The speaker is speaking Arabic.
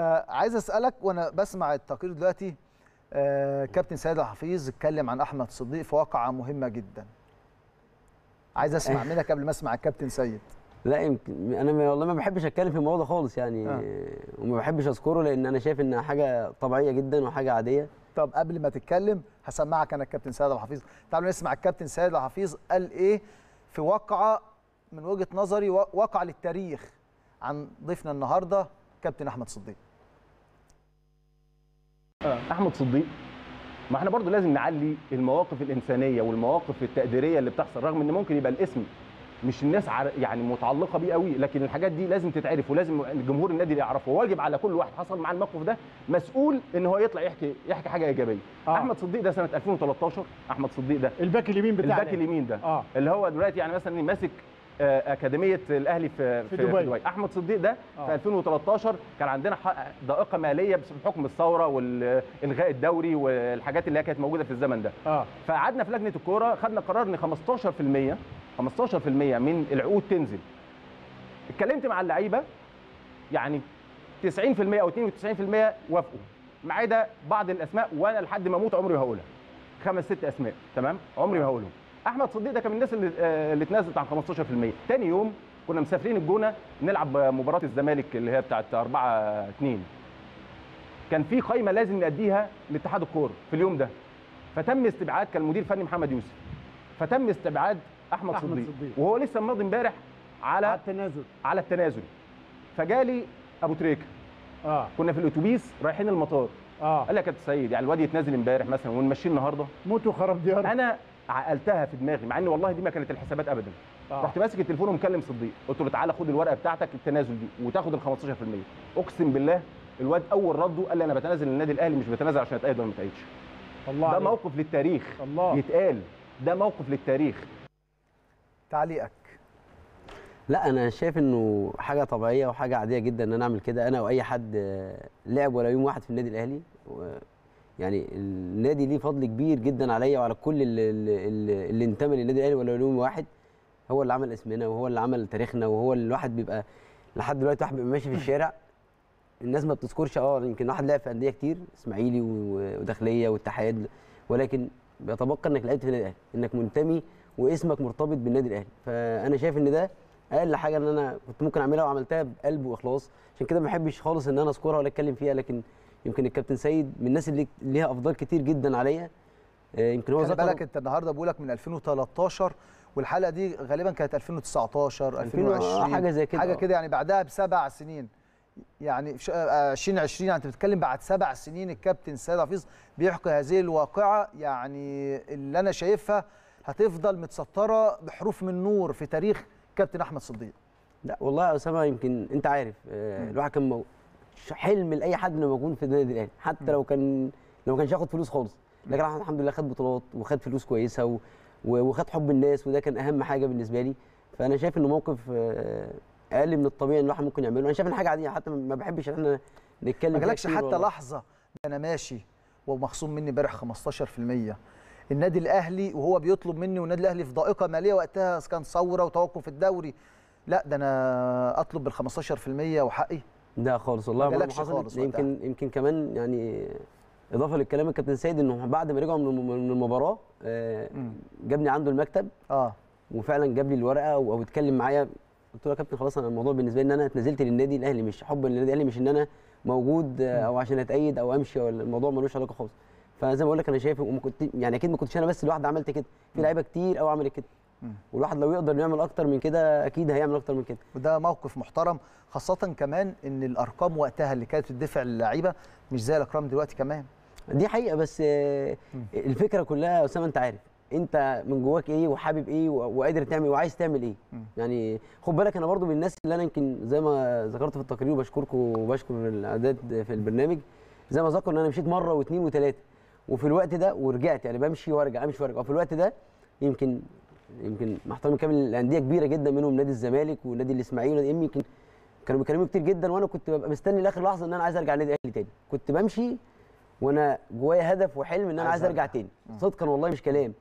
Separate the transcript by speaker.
Speaker 1: آه عايز أسألك وأنا بسمع التقرير دلوقتي آه كابتن سيد الحفيظ اتكلم عن أحمد صديق في واقعة مهمة جدا. عايز أسمع منك قبل ما أسمع الكابتن سيد.
Speaker 2: لا يمكن أنا والله ما بحبش أتكلم في الموضوع ده خالص يعني
Speaker 1: آه.
Speaker 2: وما بحبش أذكره لأن أنا شايف إنها حاجة طبيعية جدا وحاجة عادية.
Speaker 1: طب قبل ما تتكلم هسمعك أنا الكابتن سيد الحفيظ. تعالوا نسمع الكابتن سيد الحفيظ قال إيه في واقعة من وجهة نظري وا- واقعة للتاريخ عن ضيفنا النهارده كابتن أحمد صديق.
Speaker 3: أحمد صديق. ما إحنا برضو لازم نعلي المواقف الإنسانية والمواقف التقديرية اللي بتحصل رغم إن ممكن يبقى الاسم مش الناس يعني متعلقة بيه قوي لكن الحاجات دي لازم تتعرف ولازم جمهور النادي يعرفه وواجب على كل واحد حصل معاه الموقف ده مسؤول إن هو يطلع يحكي يحكي حاجة إيجابية.
Speaker 4: آه.
Speaker 3: آه. أحمد صديق ده سنة 2013 أحمد صديق ده.
Speaker 4: الباك اليمين بتاعنا
Speaker 3: الباك اليمين ده.
Speaker 4: آه.
Speaker 3: اللي هو دلوقتي يعني مثلا ماسك آه، أكاديمية الأهلي في
Speaker 4: في دبي.
Speaker 3: أحمد صديق ده
Speaker 4: آه.
Speaker 3: في 2013 كان عندنا ضائقه مالية بحكم الثورة والإلغاء الدوري والحاجات اللي هي كانت موجودة في الزمن ده.
Speaker 4: آه.
Speaker 3: فقعدنا في لجنة الكورة خدنا قرار إن 15% 15% من العقود تنزل. اتكلمت مع اللعيبة يعني 90% أو 92% وافقوا. ما عدا بعض الأسماء وأنا لحد ما أموت عمري ما هقولها. خمس ست أسماء تمام؟ عمري ما هقولهم. أحمد صديق ده كان من الناس اللي آه، اللي اتنازلت عن 15% تاني يوم كنا مسافرين الجونة نلعب مباراة الزمالك اللي هي بتاعت 4 2 كان في قايمة لازم ناديها لاتحاد الكورة في اليوم ده. فتم استبعاد كان المدير الفني محمد يوسف. فتم استبعاد أحمد,
Speaker 4: أحمد
Speaker 3: صديق.
Speaker 4: صديق.
Speaker 3: وهو لسه ماضي امبارح
Speaker 4: على
Speaker 3: على
Speaker 4: التنازل.
Speaker 3: على التنازل. فجالي أبو تريكة.
Speaker 4: آه.
Speaker 3: كنا في الأتوبيس رايحين المطار.
Speaker 4: آه.
Speaker 3: قال لي يا سيد يعني الواد يتنازل امبارح مثلا ونمشيه النهارده.
Speaker 4: موت وخرب ديار
Speaker 3: أنا عقلتها في دماغي مع إن والله دي ما كانت الحسابات ابدا.
Speaker 4: آه.
Speaker 3: رحت ماسك التليفون ومكلم صديق قلت له تعالى خد الورقة بتاعتك التنازل دي وتاخد ال 15% أقسم بالله الواد أول رده قال لي أنا بتنازل للنادي الأهلي مش بتنازل عشان اتأيد ولا ما اتأيدش
Speaker 4: الله
Speaker 3: ده
Speaker 4: عليك.
Speaker 3: موقف للتاريخ.
Speaker 4: الله.
Speaker 3: يتقال. ده موقف للتاريخ.
Speaker 1: تعليقك.
Speaker 2: لا أنا شايف إنه حاجة طبيعية وحاجة عادية جدا إن أنا أعمل كده. أنا وأي حد لعب ولا يوم واحد في النادي الأهلي و- يعني النادي ليه فضل كبير جدا عليا وعلى كل اللي, اللي, اللي انتمى للنادي الأهلي ولا يوم واحد هو اللي عمل اسمنا وهو اللي عمل تاريخنا وهو اللي الواحد بيبقى لحد دلوقتي واحد بيبقى ماشي في الشارع. الناس ما بتذكرش آه يمكن واحد لعب في أندية كتير إسماعيلي وداخلية والاتحاد ولكن بيتبقى إنك لعبت في النادي الأهلي إنك منتمي واسمك مرتبط بالنادي الأهلي. فأنا شايف إن ده أقل حاجة إن أنا كنت ممكن أعملها وعملتها بقلب وإخلاص. عشان كده ما بحبش خالص إن أنا أذكرها ولا أتكلم فيها لكن يمكن الكابتن سيد من الناس اللي ليها افضال كتير جدا عليا. آه، يمكن هو ذكر
Speaker 1: بالك أنت النهارده بقولك من 2013 والحلقة دي غالبا كانت 2019
Speaker 2: 2000 آه،
Speaker 1: 2020
Speaker 2: حاجة زي كده، حاجة.
Speaker 1: كده يعني بعدها بسبع سنين. يعني في ش- آه، 2020 يعني أنت بتتكلم بعد سبع سنين الكابتن سيد حفيظ بيحكي هذه الواقعة. يعني اللي أنا شايفها هتفضل متسطره بحروف من نور في تاريخ كابتن أحمد صديق.
Speaker 2: لا والله يا اسامه يمكن أنت عارف الواحد كان حلم لأي حد إنه يكون في النادي الأهلي حتى لو كان لو ما كانش ياخد فلوس خالص. لكن الواحد الحمد لله خد بطولات وخد فلوس كويسة و... وخد حب الناس وده كان أهم حاجة بالنسبة لي. فأنا شايف إنه موقف آه، أقل من الطبيعي إن الواحد ممكن يعمله. أنا شايف إن حاجة عادية حتى ما بحبش إن إحنا نتكلم
Speaker 1: ما جالكش حتى
Speaker 2: والله.
Speaker 1: لحظة أنا ماشي ومخصوم مني امبارح 15% النادي الأهلي وهو بيطلب مني والنادي الأهلي في ضائقة مالية وقتها كان ثورة وتوقف الدوري لا ده أنا أطلب بال 15% وحقي.
Speaker 2: ده خالص والله
Speaker 1: ما
Speaker 2: حصلت. يمكن يمكن كمان يعني إضافة للكلام الكابتن سيد إنه بعد ما رجعوا من الم- من المباراة آه،. جابني عنده المكتب.
Speaker 1: آه.
Speaker 2: وفعلا جاب لي الورقة أو اتكلم معايا. قلت له يا كابتن خلاص أنا الموضوع بالنسبة لي إن أنا اتنزلت للنادي الأهلي مش حبا للنادي الأهلي مش إن أنا موجود آه، أو عشان أتأيد أو أمشي ولا الموضوع ملوش علاقة خالص. فزي ما بقول لك أنا شايف وما كنت يعني أكيد ما كنتش أنا بس لوحدي عملت كده. في لعيبة كتير قوي عملت كده. والواحد لو يقدر يعمل أكتر من كده أكيد هيعمل أكتر من كده.
Speaker 1: وده موقف محترم خاصة كمان إن الأرقام وقتها اللي كانت بتدفع للعيبة مش زي الارقام دلوقتي كمان.
Speaker 2: دي حقيقة بس الفكرة كلها يا أسامة أنت عارف أنت من جواك إيه وحابب إيه وقادر تعمل وعايز تعمل إيه.
Speaker 1: مم.
Speaker 2: يعني خد بالك أنا برضو من الناس اللي أنا يمكن زي ما ذكرت في التقرير وبشكركم وبشكر الأعداد في البرنامج زي ما ذكر ان أنا مشيت مرة واثنين وثلاثه وفي الوقت ده ورجعت يعني بمشي وأرجع أمشي وأرجع وفي الوقت ده يمكن يمكن مع احترامي كامل الأندية كبيرة جدا منهم نادي الزمالك ونادي الإسماعيلي ونادي إم يمكن كانوا بيكلموا كتير جدا وأنا كنت ببقى مستني لآخر لحظة إن أنا عايز أرجع النادي الأهلي تاني. كنت بمشي وأنا جوايا هدف وحلم إن أنا
Speaker 1: عايز أرجع.
Speaker 2: تاني. صدقا والله مش كلام.